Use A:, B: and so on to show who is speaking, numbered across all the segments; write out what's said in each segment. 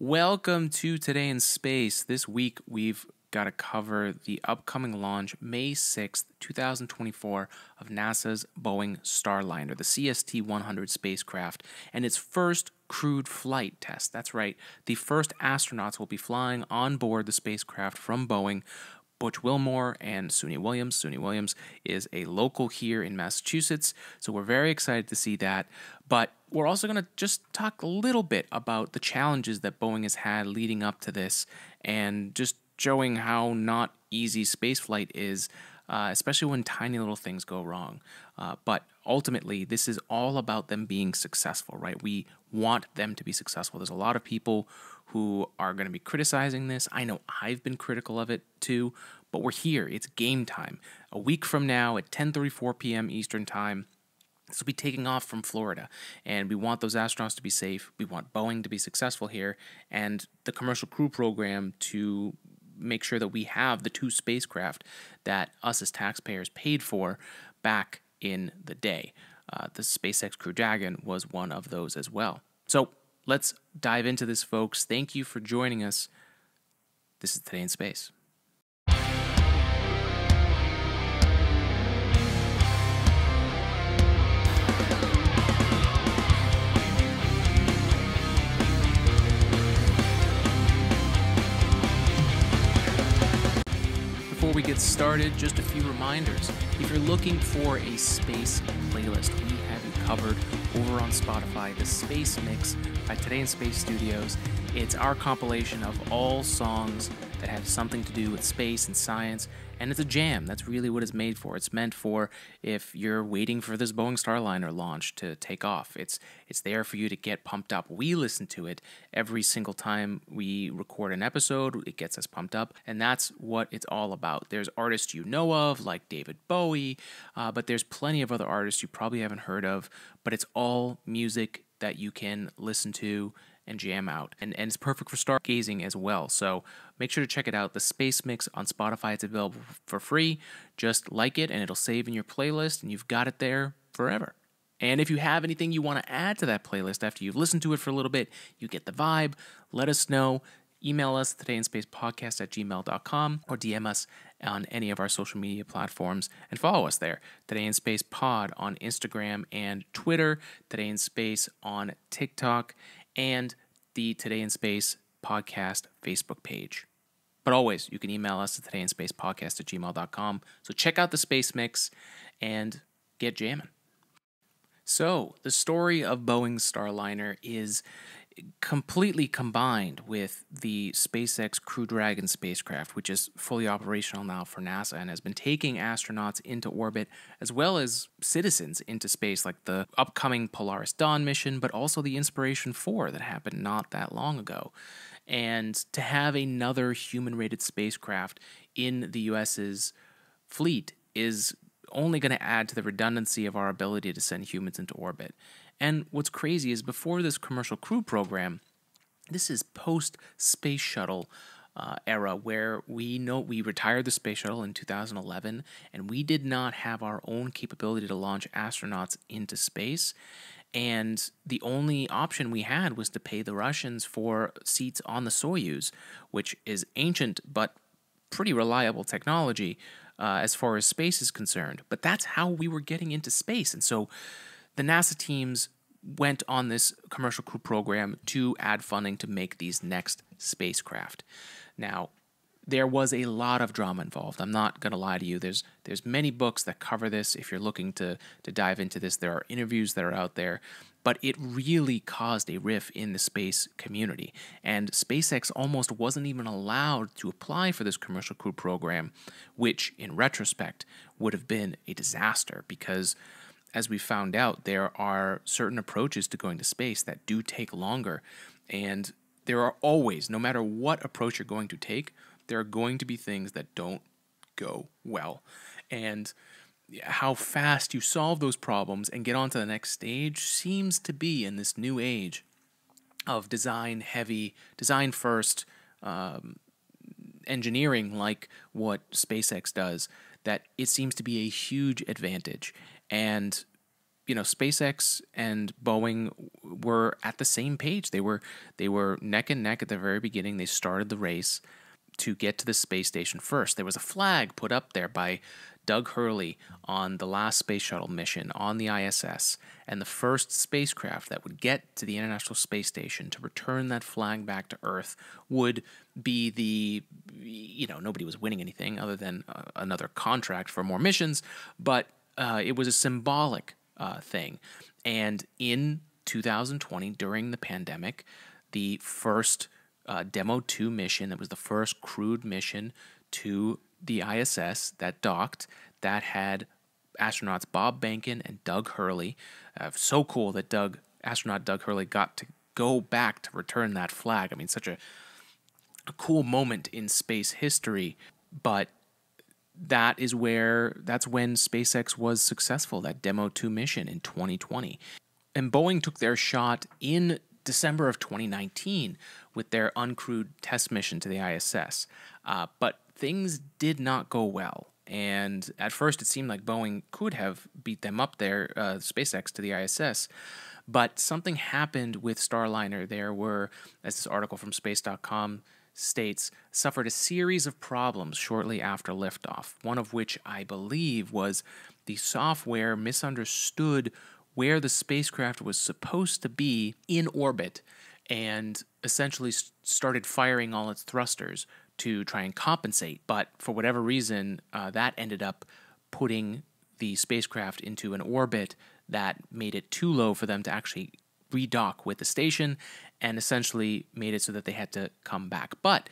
A: Welcome to Today in Space. This week we've got to cover the upcoming launch, May 6th, 2024, of NASA's Boeing Starliner, the CST 100 spacecraft, and its first crewed flight test. That's right, the first astronauts will be flying on board the spacecraft from Boeing. Butch Wilmore and Suni Williams. Suni Williams is a local here in Massachusetts, so we're very excited to see that. But we're also going to just talk a little bit about the challenges that Boeing has had leading up to this and just showing how not easy spaceflight is, uh, especially when tiny little things go wrong. Uh, but ultimately, this is all about them being successful, right? We want them to be successful. There's a lot of people who are going to be criticizing this. I know I've been critical of it too, but we're here. It's game time. A week from now at 10:34 p.m. Eastern Time, this will be taking off from Florida, and we want those astronauts to be safe. We want Boeing to be successful here, and the commercial crew program to make sure that we have the two spacecraft that us as taxpayers paid for back in the day. Uh, the SpaceX Crew Dragon was one of those as well. So let's dive into this, folks. Thank you for joining us. This is Today in Space. Get started, just a few reminders. If you're looking for a space playlist, we have you covered over on Spotify. The Space Mix by Today in Space Studios. It's our compilation of all songs that have something to do with space and science, and it's a jam. That's really what it's made for. It's meant for if you're waiting for this Boeing Starliner launch to take off. It's it's there for you to get pumped up. We listen to it every single time we record an episode. It gets us pumped up, and that's what it's all about. There's artists you know of, like David Bowie, uh, but there's plenty of other artists you probably haven't heard of. But it's all music that you can listen to and jam out. And, and it's perfect for stargazing as well. So make sure to check it out. The Space Mix on Spotify, it's available for free. Just like it and it'll save in your playlist and you've got it there forever. And if you have anything you want to add to that playlist after you've listened to it for a little bit, you get the vibe, let us know. Email us todayinspacepodcast at gmail.com or DM us on any of our social media platforms and follow us there. Today in Space Pod on Instagram and Twitter, Today in Space on TikTok, and the Today in Space podcast Facebook page. But always, you can email us at todayinspacepodcast at gmail.com. So check out the Space Mix and get jamming. So, the story of Boeing's Starliner is completely combined with the SpaceX Crew Dragon spacecraft, which is fully operational now for NASA and has been taking astronauts into orbit as well as citizens into space, like the upcoming Polaris Dawn mission, but also the Inspiration 4 that happened not that long ago. And to have another human rated spacecraft in the US's fleet is only going to add to the redundancy of our ability to send humans into orbit. And what's crazy is before this commercial crew program, this is post space shuttle uh, era where we know we retired the space shuttle in 2011 and we did not have our own capability to launch astronauts into space. And the only option we had was to pay the Russians for seats on the Soyuz, which is ancient but pretty reliable technology uh, as far as space is concerned. But that's how we were getting into space. And so the NASA teams went on this commercial crew program to add funding to make these next spacecraft. Now, there was a lot of drama involved. I'm not going to lie to you. There's there's many books that cover this. If you're looking to to dive into this, there are interviews that are out there. But it really caused a rift in the space community, and SpaceX almost wasn't even allowed to apply for this commercial crew program, which, in retrospect, would have been a disaster because as we found out, there are certain approaches to going to space that do take longer. And there are always, no matter what approach you're going to take, there are going to be things that don't go well. And how fast you solve those problems and get on to the next stage seems to be in this new age of design heavy, design first um, engineering, like what SpaceX does, that it seems to be a huge advantage. And you know, SpaceX and Boeing were at the same page. They were they were neck and neck at the very beginning. They started the race to get to the space station first. There was a flag put up there by Doug Hurley on the last space shuttle mission on the ISS, and the first spacecraft that would get to the International Space Station to return that flag back to Earth would be the, you know, nobody was winning anything other than uh, another contract for more missions, but uh, it was a symbolic uh, thing. And in 2020, during the pandemic, the first uh, Demo 2 mission, that was the first crewed mission to the ISS that docked, that had astronauts Bob Behnken and Doug Hurley. Uh, so cool that Doug, astronaut Doug Hurley, got to go back to return that flag. I mean, such a, a cool moment in space history. But that is where that's when SpaceX was successful, that Demo 2 mission in 2020. And Boeing took their shot in December of 2019 with their uncrewed test mission to the ISS. Uh, but things did not go well. And at first, it seemed like Boeing could have beat them up there, uh, SpaceX, to the ISS. But something happened with Starliner. There were, as this article from space.com states, suffered a series of problems shortly after liftoff, one of which I believe was the software misunderstood where the spacecraft was supposed to be in orbit and essentially started firing all its thrusters to try and compensate. But for whatever reason, uh, that ended up putting the spacecraft into an orbit that made it too low for them to actually redock with the station and essentially made it so that they had to come back. But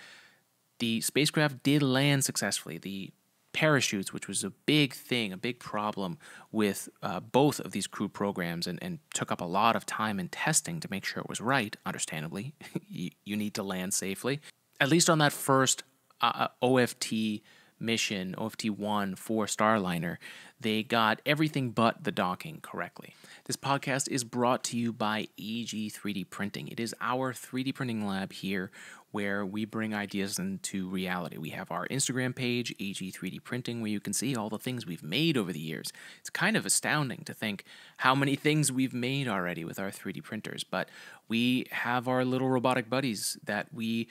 A: the spacecraft did land successfully. The parachutes, which was a big thing, a big problem with uh, both of these crew programs, and, and, took up a lot of time in testing to make sure it was right. Understandably, you, you, need to land safely. At least on that first uh, uh OFT mission, OFT 1 for Starliner, they got everything but the docking correctly. This podcast is brought to you by AG3D Printing. It is our 3D printing lab here where we bring ideas into reality. We have our Instagram page, AG3D Printing, where you can see all the things we've made over the years. It's kind of astounding to think how many things we've made already with our 3D printers, but we have our little robotic buddies that we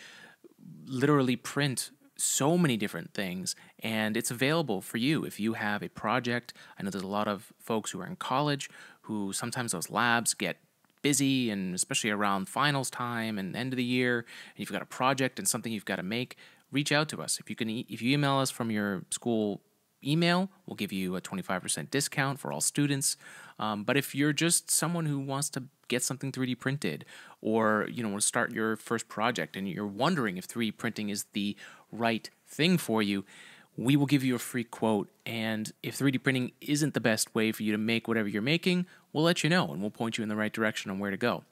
A: literally print so many different things and it's available for you if you have a project i know there's a lot of folks who are in college who sometimes those labs get busy and especially around finals time and end of the year and you've got a project and something you've got to make reach out to us if you can if you email us from your school email we'll give you a 25% discount for all students um, but if you're just someone who wants to get something 3d printed or you know want to start your first project and you're wondering if 3d printing is the right thing for you we will give you a free quote. And if 3D printing isn't the best way for you to make whatever you're making, we'll let you know and we'll point you in the right direction on where to go.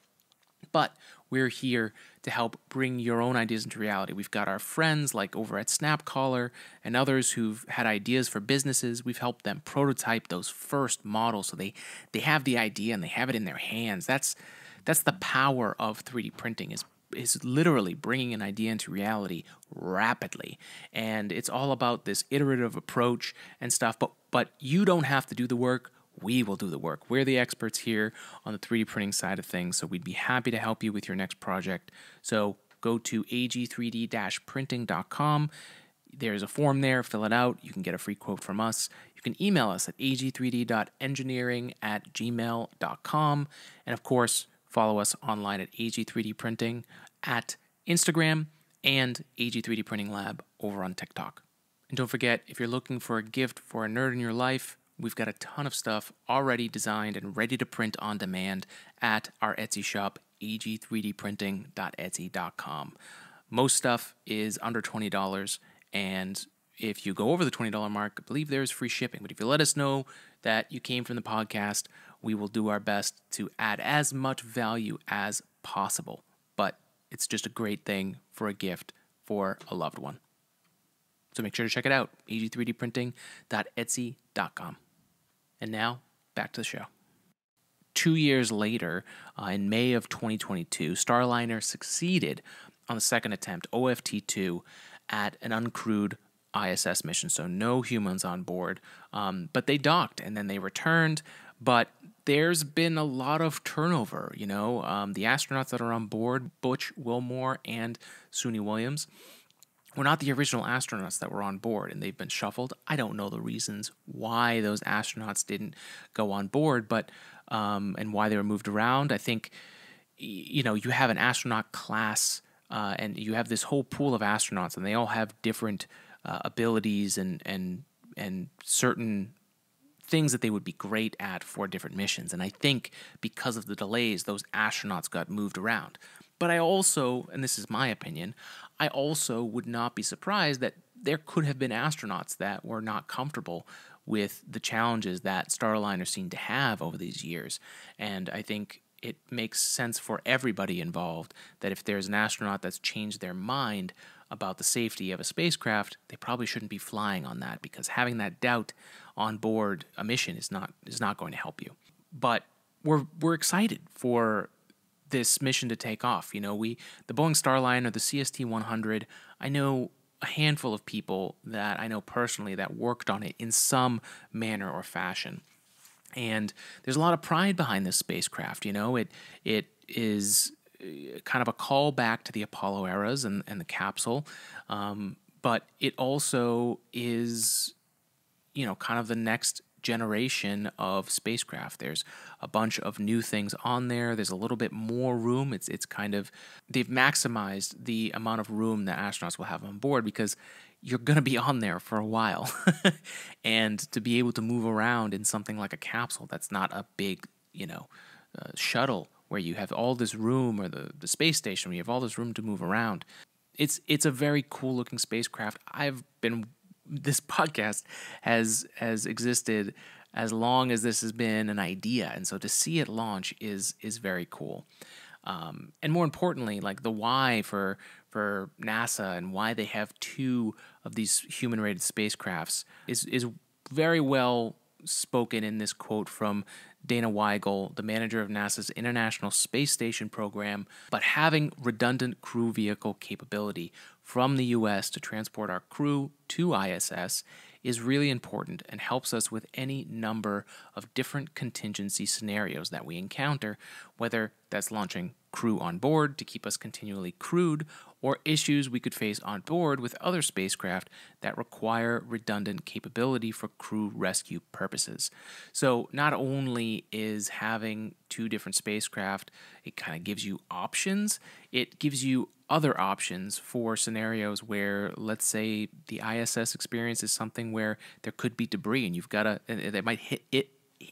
A: But we're here to help bring your own ideas into reality. We've got our friends like over at Snapcaller and others who've had ideas for businesses. We've helped them prototype those first models so they they have the idea and they have it in their hands. That's that's the power of 3D printing is is literally bringing an idea into reality rapidly and it's all about this iterative approach and stuff but but you don't have to do the work we will do the work. We're the experts here on the 3D printing side of things, so we'd be happy to help you with your next project. So go to ag3d printing.com. There's a form there, fill it out. You can get a free quote from us. You can email us at ag3d.engineering at gmail.com. And of course, Follow us online at AG3D Printing at Instagram and AG3D Printing Lab over on TikTok. And don't forget, if you're looking for a gift for a nerd in your life, we've got a ton of stuff already designed and ready to print on demand at our Etsy shop, ag3dprinting.etsy.com. Most stuff is under $20, and if you go over the $20 mark, I believe there's free shipping. But if you let us know that you came from the podcast, we will do our best to add as much value as possible. But it's just a great thing for a gift for a loved one. So make sure to check it out ag3dprinting.etsy.com. And now, back to the show. Two years later, uh, in May of 2022, Starliner succeeded on the second attempt, OFT 2, at an uncrewed ISS mission, so no humans on board. Um, but they docked and then they returned But there's been a lot of turnover. You know, um, the astronauts that are on board, Butch Wilmore and Suni Williams, were not the original astronauts that were on board, and they've been shuffled. I don't know the reasons why those astronauts didn't go on board, but um, and why they were moved around. I think you know you have an astronaut class, uh, and you have this whole pool of astronauts, and they all have different uh, abilities and and and certain things that they would be great at for different missions. And I think because of the delays, those astronauts got moved around. But I also, and this is my opinion, I also would not be surprised that there could have been astronauts that were not comfortable with the challenges that Starliner seemed to have over these years. And I think it makes sense for everybody involved that if there's an astronaut that's changed their mind about the safety of a spacecraft, they probably shouldn't be flying on that because having that doubt on board a mission is not is not going to help you. But we're we're excited for this mission to take off. You know, we the Boeing Starliner, or the CST 100. I know a handful of people that I know personally that worked on it in some manner or fashion. And there's a lot of pride behind this spacecraft. You know, it it is uh, kind of a call back to the Apollo eras and, and the capsule, um, but it also is, you know, kind of the next generation of spacecraft. There's a bunch of new things on there. There's a little bit more room. It's it's kind of they've maximized the amount of room that astronauts will have on board because you're going to be on there for a while. and to be able to move around in something like a capsule that's not a big, you know, uh, shuttle where you have all this room or the, the space station where you have all this room to move around. It's it's a very cool looking spacecraft. I've been this podcast has has existed as long as this has been an idea, and so to see it launch is is very cool. Um, and more importantly, like the why for for NASA and why they have two of these human rated spacecrafts is is very well spoken in this quote from Dana Weigel, the manager of NASA's International Space Station program, but having redundant crew vehicle capability from the US to transport our crew to ISS is really important and helps us with any number of different contingency scenarios that we encounter, whether that's launching crew on board to keep us continually crewed, or issues we could face on board with other spacecraft that require redundant capability for crew rescue purposes. So, not only is having two different spacecraft, it kind of gives you options, it gives you other options for scenarios where, let's say, the ISS experience is something where there could be debris and you've got to, that might hit it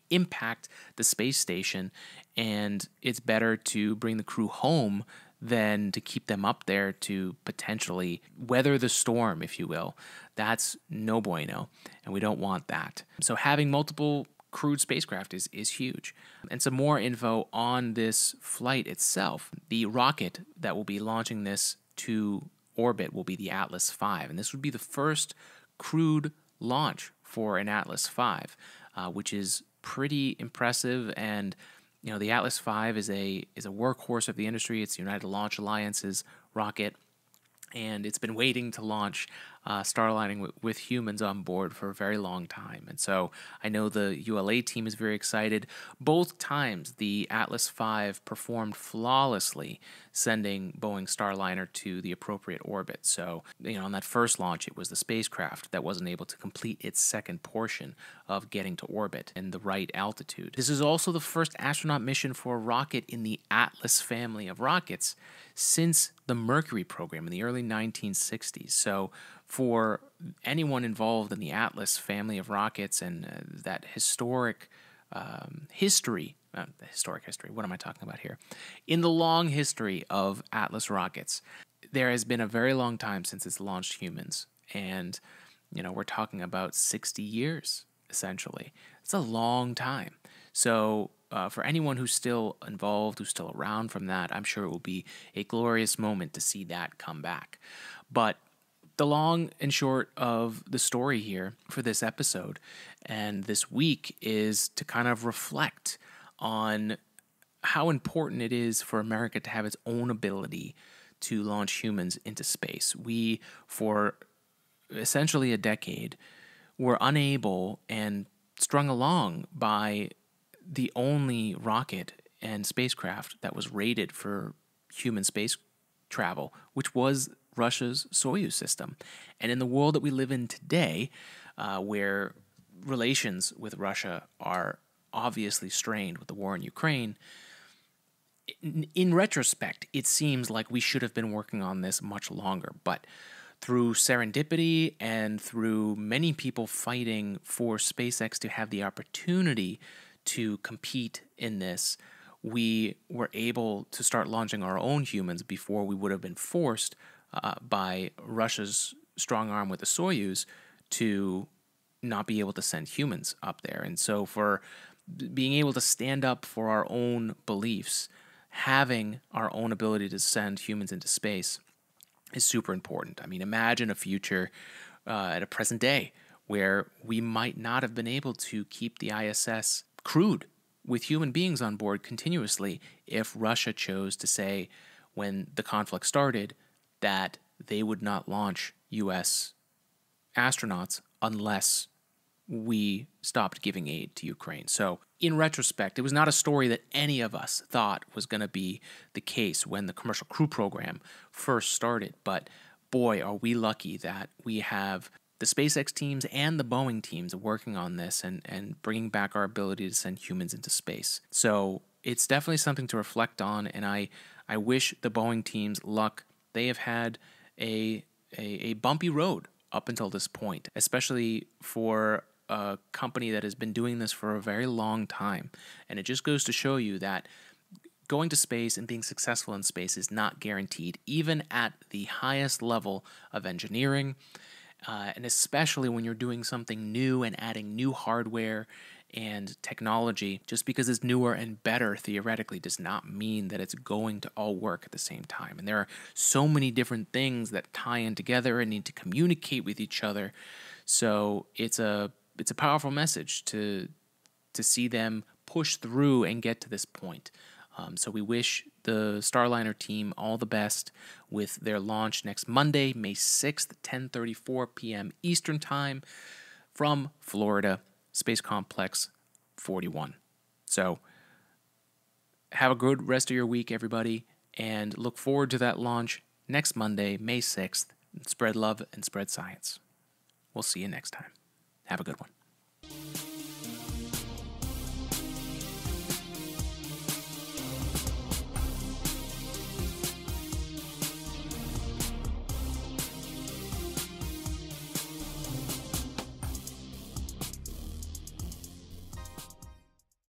A: impact the space station and it's better to bring the crew home than to keep them up there to potentially weather the storm, if you will. That's no bueno, and we don't want that. So, having multiple crewed spacecraft is, is huge. And some more info on this flight itself. The rocket that will be launching this to orbit will be the Atlas V, and this would be the first crewed launch for an Atlas V, uh, which is pretty impressive and you know, the Atlas V is a is a workhorse of the industry. It's United Launch Alliance's rocket, and it's been waiting to launch uh, with humans on board for a very long time. And so I know the ULA team is very excited. Both times the Atlas V performed flawlessly, sending Boeing Starliner to the appropriate orbit. So, you know, on that first launch, it was the spacecraft that wasn't able to complete its second portion of getting to orbit in the right altitude. This is also the first astronaut mission for a rocket in the Atlas family of rockets since the Mercury program in the early 1960s. So, for anyone involved in the Atlas family of rockets and uh, that historic um, history, uh, historic history, what am I talking about here? In the long history of Atlas rockets, there has been a very long time since it's launched humans. And, you know, we're talking about 60 years, essentially. It's a long time. So, uh, for anyone who's still involved, who's still around from that, I'm sure it will be a glorious moment to see that come back. But the long and short of the story here for this episode and this week is to kind of reflect on how important it is for America to have its own ability to launch humans into space. We, for essentially a decade, were unable and strung along by the only rocket and spacecraft that was rated for human space travel, which was Russia's Soyuz system. And in the world that we live in today, uh, where relations with Russia are obviously strained with the war in Ukraine, in, in retrospect, it seems like we should have been working on this much longer. But through serendipity and through many people fighting for SpaceX to have the opportunity to compete in this, we were able to start launching our own humans before we would have been forced uh, by Russia's strong arm with the Soyuz to not be able to send humans up there. And so, for being able to stand up for our own beliefs, having our own ability to send humans into space is super important. I mean, imagine a future uh, at a present day where we might not have been able to keep the ISS crewed with human beings on board continuously if Russia chose to say, when the conflict started, that they would not launch U.S. astronauts unless we stopped giving aid to Ukraine. So, in retrospect, it was not a story that any of us thought was going to be the case when the commercial crew program first started. But boy, are we lucky that we have the SpaceX teams and the Boeing teams working on this and, and bringing back our ability to send humans into space. So, it's definitely something to reflect on. And I, I wish the Boeing teams luck. They have had a, a, a bumpy road up until this point, especially for a company that has been doing this for a very long time. And it just goes to show you that going to space and being successful in space is not guaranteed, even at the highest level of engineering. Uh, and especially when you're doing something new and adding new hardware and technology, just because it's newer and better theoretically does not mean that it's going to all work at the same time. And there are so many different things that tie in together and need to communicate with each other. So it's a it's a powerful message to to see them push through and get to this point. Um, so we wish the Starliner team all the best with their launch next Monday, May 6th, 10:34 p.m. Eastern Time from Florida Space Complex 41. So have a good rest of your week everybody and look forward to that launch next Monday, May 6th. Spread love and spread science. We'll see you next time. Have a good one.